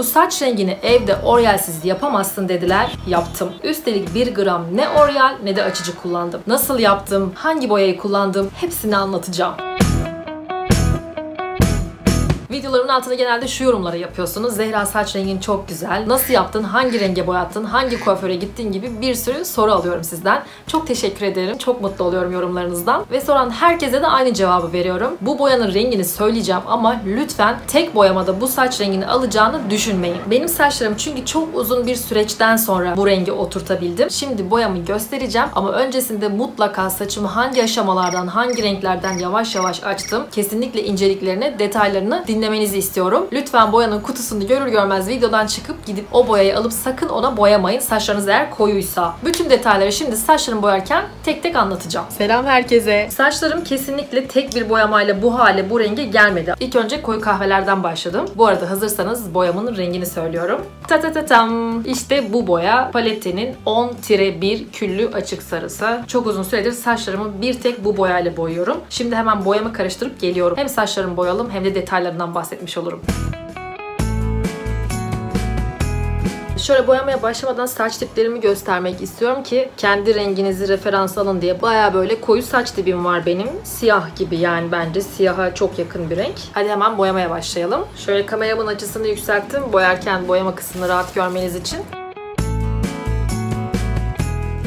Bu saç rengini evde oryalsiz yapamazsın dediler. Yaptım. Üstelik 1 gram ne oryal ne de açıcı kullandım. Nasıl yaptım, hangi boyayı kullandım hepsini anlatacağım. Videolarımın altına genelde şu yorumları yapıyorsunuz. Zehra saç rengin çok güzel. Nasıl yaptın? Hangi renge boyattın? Hangi kuaföre gittin gibi bir sürü soru alıyorum sizden. Çok teşekkür ederim. Çok mutlu oluyorum yorumlarınızdan. Ve soran herkese de aynı cevabı veriyorum. Bu boyanın rengini söyleyeceğim ama lütfen tek boyamada bu saç rengini alacağını düşünmeyin. Benim saçlarım çünkü çok uzun bir süreçten sonra bu rengi oturtabildim. Şimdi boyamı göstereceğim ama öncesinde mutlaka saçımı hangi aşamalardan, hangi renklerden yavaş yavaş açtım. Kesinlikle inceliklerini, detaylarını dinlemenizi istiyorum. Lütfen boyanın kutusunu görür görmez videodan çıkıp gidip o boyayı alıp sakın ona boyamayın. Saçlarınız eğer koyuysa. Bütün detayları şimdi saçlarımı boyarken tek tek anlatacağım. Selam herkese. Saçlarım kesinlikle tek bir boyamayla bu hale, bu renge gelmedi. İlk önce koyu kahvelerden başladım. Bu arada hazırsanız boyamın rengini söylüyorum. Ta ta ta tam. İşte bu boya Palette'nin 10-1 küllü açık sarısı. Çok uzun süredir saçlarımı bir tek bu boyayla boyuyorum. Şimdi hemen boyamı karıştırıp geliyorum. Hem saçlarımı boyalım hem de detaylarından bahsetmiş olurum. Şöyle boyamaya başlamadan saç tiplerimi göstermek istiyorum ki kendi renginizi referans alın diye. Baya böyle koyu saç tipim var benim. Siyah gibi yani bence siyaha çok yakın bir renk. Hadi hemen boyamaya başlayalım. Şöyle kameramın açısını yükselttim. Boyarken boyama kısmını rahat görmeniz için.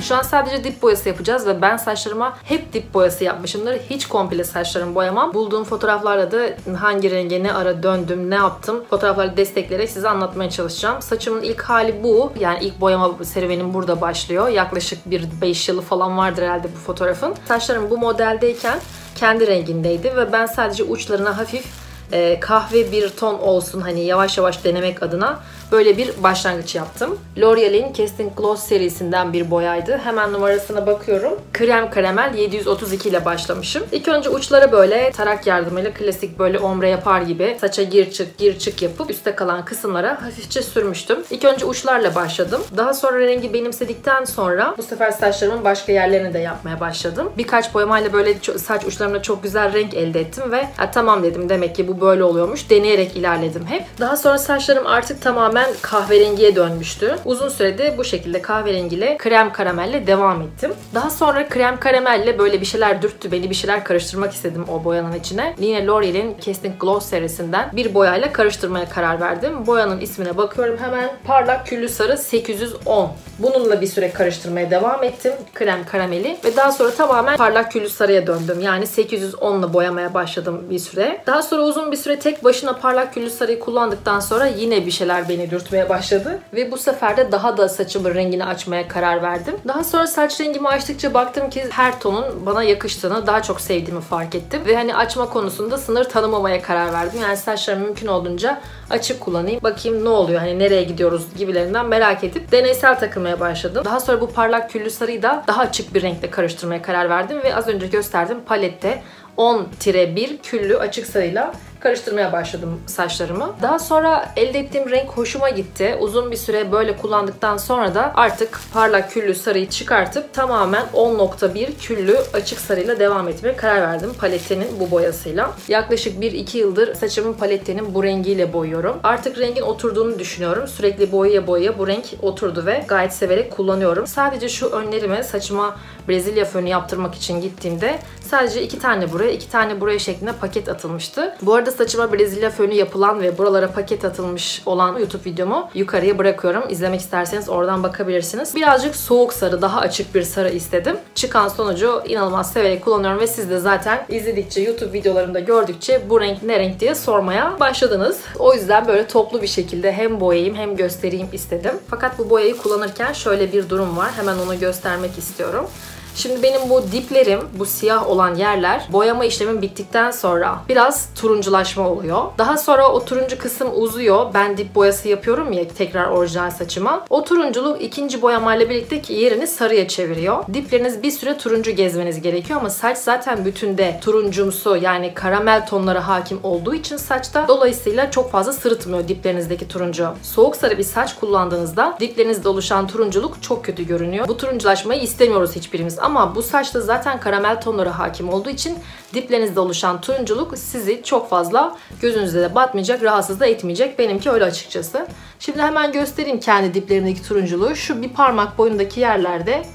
Şu an sadece dip boyası yapacağız ve ben saçlarıma hep dip boyası yapmışımdır. Hiç komple saçlarımı boyamam. Bulduğum fotoğraflarla da hangi renge ne ara döndüm, ne yaptım fotoğrafları destekleyerek size anlatmaya çalışacağım. Saçımın ilk hali bu. Yani ilk boyama serüvenim burada başlıyor. Yaklaşık bir 5 yılı falan vardır herhalde bu fotoğrafın. Saçlarım bu modeldeyken kendi rengindeydi ve ben sadece uçlarına hafif e, kahve bir ton olsun hani yavaş yavaş denemek adına böyle bir başlangıç yaptım. L'Oreal'in Casting Gloss serisinden bir boyaydı. Hemen numarasına bakıyorum. Krem karamel 732 ile başlamışım. İlk önce uçlara böyle tarak yardımıyla klasik böyle ombre yapar gibi saça gir çık gir çık yapıp üstte kalan kısımlara hafifçe sürmüştüm. İlk önce uçlarla başladım. Daha sonra rengi benimsedikten sonra bu sefer saçlarımın başka yerlerini de yapmaya başladım. Birkaç boyamayla böyle saç uçlarımda çok güzel renk elde ettim ve tamam dedim demek ki bu böyle oluyormuş. Deneyerek ilerledim hep. Daha sonra saçlarım artık tamamen kahverengiye dönmüştü. Uzun sürede bu şekilde kahverengiyle krem karamelle devam ettim. Daha sonra krem karamelle böyle bir şeyler dürttü. Beni bir şeyler karıştırmak istedim o boyanın içine. Yine L'Oreal'in Casting Gloss serisinden bir boyayla karıştırmaya karar verdim. Boyanın ismine bakıyorum hemen. Parlak küllü sarı 810. Bununla bir süre karıştırmaya devam ettim. Krem karameli. Ve daha sonra tamamen parlak küllü sarıya döndüm. Yani 810 ile boyamaya başladım bir süre. Daha sonra uzun bir süre tek başına parlak küllü sarıyı kullandıktan sonra yine bir şeyler beni dürtmeye başladı. Ve bu sefer de daha da saçımın rengini açmaya karar verdim. Daha sonra saç rengimi açtıkça baktım ki her tonun bana yakıştığını, daha çok sevdiğimi fark ettim. Ve hani açma konusunda sınır tanımamaya karar verdim. Yani saçlarımı mümkün olduğunca açık kullanayım. Bakayım ne oluyor hani nereye gidiyoruz gibilerinden merak edip deneysel takılmaya başladım. Daha sonra bu parlak küllü sarıyı da daha açık bir renkle karıştırmaya karar verdim ve az önce gösterdim palette 10-1 küllü açık sarıyla karıştırmaya başladım saçlarımı. Daha sonra elde ettiğim renk hoşuma gitti. Uzun bir süre böyle kullandıktan sonra da artık parlak küllü sarıyı çıkartıp tamamen 10.1 küllü açık sarıyla devam etmeye karar verdim palettenin bu boyasıyla. Yaklaşık 1-2 yıldır saçımın palettenin bu rengiyle boyuyorum. Artık rengin oturduğunu düşünüyorum. Sürekli boyaya boyaya bu renk oturdu ve gayet severek kullanıyorum. Sadece şu önlerime saçıma Brezilya fönü yaptırmak için gittiğimde sadece iki tane buraya, iki tane buraya şeklinde paket atılmıştı. Bu arada saçıma Brezilya fönü yapılan ve buralara paket atılmış olan YouTube videomu yukarıya bırakıyorum. İzlemek isterseniz oradan bakabilirsiniz. Birazcık soğuk sarı, daha açık bir sarı istedim. Çıkan sonucu inanılmaz severek kullanıyorum ve siz de zaten izledikçe, YouTube videolarımda gördükçe bu renk ne renk diye sormaya başladınız. O yüzden böyle toplu bir şekilde hem boyayayım hem göstereyim istedim. Fakat bu boyayı kullanırken şöyle bir durum var. Hemen onu göstermek istiyorum. Şimdi benim bu diplerim, bu siyah olan yerler boyama işlemim bittikten sonra biraz turunculaşma oluyor. Daha sonra o turuncu kısım uzuyor. Ben dip boyası yapıyorum ya tekrar orijinal saçıma. O turunculuk ikinci boyamayla birlikte yerini sarıya çeviriyor. Dipleriniz bir süre turuncu gezmeniz gerekiyor ama saç zaten bütünde turuncumsu yani karamel tonları hakim olduğu için saçta dolayısıyla çok fazla sırıtmıyor diplerinizdeki turuncu. Soğuk sarı bir saç kullandığınızda diplerinizde oluşan turunculuk çok kötü görünüyor. Bu turunculaşmayı istemiyoruz hiçbirimiz Ama bu saçta zaten karamel tonları hakim olduğu için diplerinizde oluşan turunculuk sizi çok fazla gözünüzde de batmayacak, rahatsız da etmeyecek. Benimki öyle açıkçası. Şimdi hemen göstereyim kendi diplerimdeki turunculuğu. Şu bir parmak boyundaki yerlerde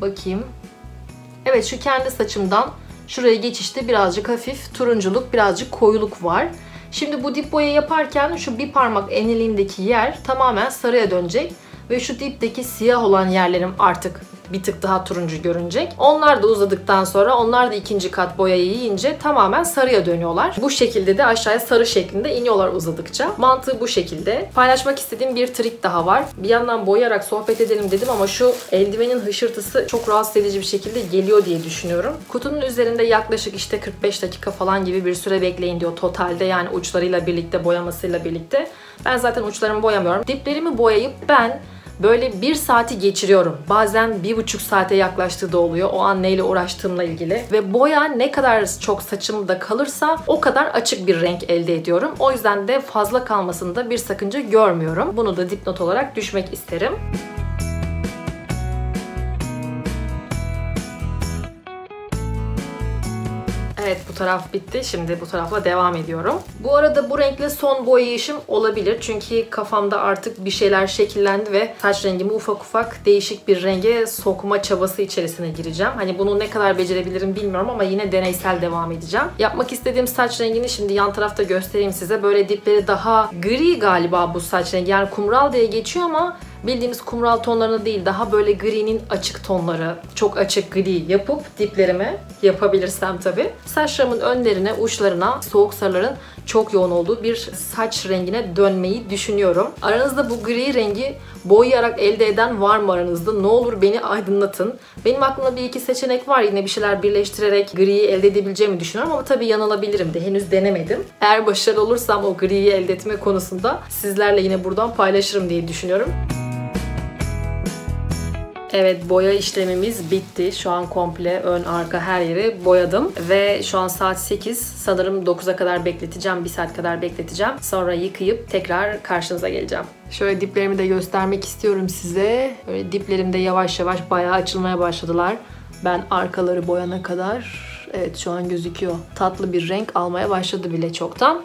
bakayım. Evet şu kendi saçımdan şuraya geçişte birazcık hafif turunculuk, birazcık koyuluk var. Şimdi bu dip boya yaparken şu bir parmak eniliğindeki yer tamamen sarıya dönecek. Ve şu dipteki siyah olan yerlerim artık bir tık daha turuncu görünecek. Onlar da uzadıktan sonra onlar da ikinci kat boyayı yiyince tamamen sarıya dönüyorlar. Bu şekilde de aşağıya sarı şeklinde iniyorlar uzadıkça. Mantığı bu şekilde. Paylaşmak istediğim bir trik daha var. Bir yandan boyayarak sohbet edelim dedim ama şu eldivenin hışırtısı çok rahatsız edici bir şekilde geliyor diye düşünüyorum. Kutunun üzerinde yaklaşık işte 45 dakika falan gibi bir süre bekleyin diyor totalde yani uçlarıyla birlikte boyamasıyla birlikte. Ben zaten uçlarımı boyamıyorum. Diplerimi boyayıp ben böyle bir saati geçiriyorum. Bazen bir buçuk saate yaklaştığı da oluyor. O an neyle uğraştığımla ilgili. Ve boya ne kadar çok saçımda kalırsa o kadar açık bir renk elde ediyorum. O yüzden de fazla kalmasında bir sakınca görmüyorum. Bunu da dipnot olarak düşmek isterim. Evet bu taraf bitti. Şimdi bu tarafla devam ediyorum. Bu arada bu renkle son boyayışım olabilir. Çünkü kafamda artık bir şeyler şekillendi ve saç rengimi ufak ufak değişik bir renge sokma çabası içerisine gireceğim. Hani bunu ne kadar becerebilirim bilmiyorum ama yine deneysel devam edeceğim. Yapmak istediğim saç rengini şimdi yan tarafta göstereyim size. Böyle dipleri daha gri galiba bu saç rengi. Yani kumral diye geçiyor ama bildiğimiz kumral tonlarını değil daha böyle gri'nin açık tonları çok açık gri yapıp diplerime yapabilirsem tabi saçlarımın önlerine uçlarına soğuk sarıların çok yoğun olduğu bir saç rengine dönmeyi düşünüyorum. Aranızda bu gri rengi boyayarak elde eden var mı aranızda? Ne olur beni aydınlatın. Benim aklımda bir iki seçenek var. Yine bir şeyler birleştirerek griyi elde edebileceğimi düşünüyorum ama tabii yanılabilirim de. Henüz denemedim. Eğer başarılı olursam o griyi elde etme konusunda sizlerle yine buradan paylaşırım diye düşünüyorum. Evet boya işlemimiz bitti. Şu an komple ön arka her yeri boyadım. Ve şu an saat 8. Sanırım 9'a kadar bekleteceğim. 1 saat kadar bekleteceğim. Sonra yıkayıp tekrar karşınıza geleceğim. Şöyle diplerimi de göstermek istiyorum size. Böyle diplerim de yavaş yavaş bayağı açılmaya başladılar. Ben arkaları boyana kadar evet şu an gözüküyor. Tatlı bir renk almaya başladı bile çoktan.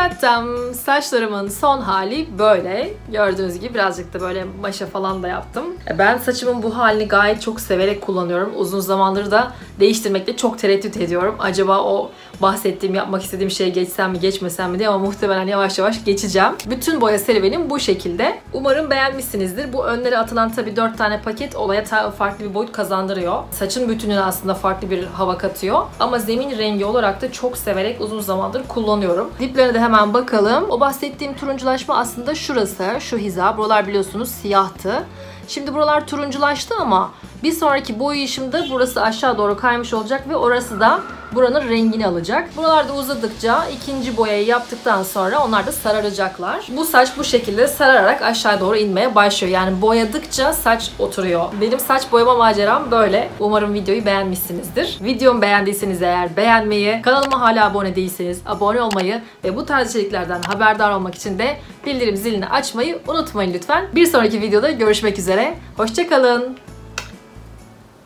Tatam saçlarımın son hali böyle. Gördüğünüz gibi birazcık da böyle maşa falan da yaptım. E, ben saçımın bu halini gayet çok severek kullanıyorum. Uzun zamandır da değiştirmekte çok tereddüt ediyorum. Acaba o bahsettiğim, yapmak istediğim şeye geçsem mi geçmesem mi diye ama muhtemelen yavaş yavaş geçeceğim. Bütün boya serüvenim bu şekilde. Umarım beğenmişsinizdir. Bu önlere atılan tabii 4 tane paket olaya farklı bir boyut kazandırıyor. Saçın bütününe aslında farklı bir hava katıyor. Ama zemin rengi olarak da çok severek uzun zamandır kullanıyorum. Diplerine de hemen bakalım. O bahsettiğim turunculaşma aslında şurası, şu hiza. Buralar biliyorsunuz siyahtı. Şimdi buralar turunculaştı ama bir sonraki boyayışımda burası aşağı doğru kaymış olacak ve orası da buranın rengini alacak. Buralarda uzadıkça ikinci boyayı yaptıktan sonra onlar da sararacaklar. Bu saç bu şekilde sararak aşağı doğru inmeye başlıyor. Yani boyadıkça saç oturuyor. Benim saç boyama maceram böyle. Umarım videoyu beğenmişsinizdir. Videomu beğendiyseniz eğer beğenmeyi, kanalıma hala abone değilseniz abone olmayı ve bu tarz içeriklerden haberdar olmak için de bildirim zilini açmayı unutmayın lütfen. Bir sonraki videoda görüşmek üzere. Hoşçakalın.